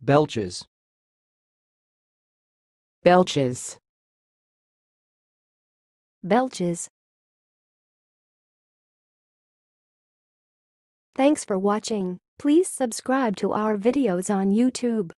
belches, belches, belches. Thanks for watching. Please subscribe to our videos on YouTube.